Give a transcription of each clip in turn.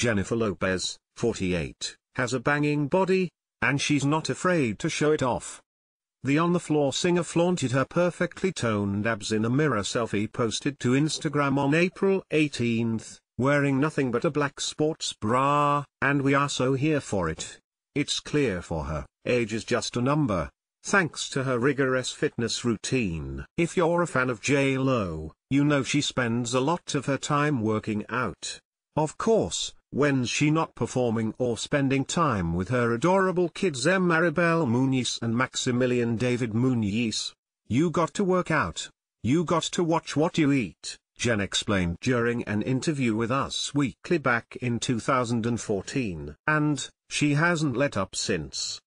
Jennifer Lopez, 48, has a banging body, and she's not afraid to show it off. The on-the-floor singer flaunted her perfectly toned abs in a mirror selfie posted to Instagram on April 18, wearing nothing but a black sports bra, and we are so here for it. It's clear for her, age is just a number, thanks to her rigorous fitness routine. If you're a fan of J-Lo, you know she spends a lot of her time working out. Of course, when's she not performing or spending time with her adorable kids Emme Maribel Muniz and Maximilian David Muniz? You got to work out. You got to watch what you eat, Jen explained during an interview with Us Weekly back in 2014. And, she hasn't let up since.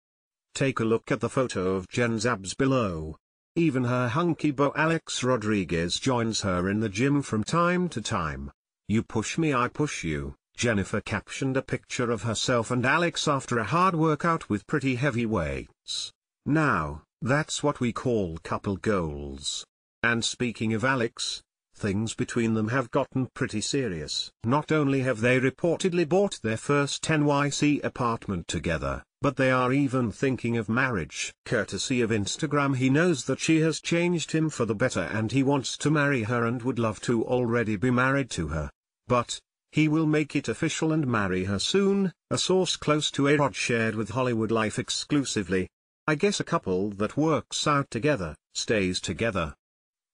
Take a look at the photo of Jen's abs below. Even her hunky beau Alex Rodriguez joins her in the gym from time to time. You push me I push you. Jennifer captioned a picture of herself and Alex after a hard workout with pretty heavy weights. Now, that's what we call couple goals. And speaking of Alex, things between them have gotten pretty serious. Not only have they reportedly bought their first NYC apartment together, but they are even thinking of marriage. Courtesy of Instagram he knows that she has changed him for the better and he wants to marry her and would love to already be married to her. But, he will make it official and marry her soon, a source close to A-Rod shared with Hollywood Life exclusively. I guess a couple that works out together, stays together.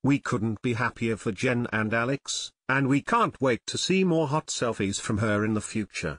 We couldn't be happier for Jen and Alex, and we can't wait to see more hot selfies from her in the future.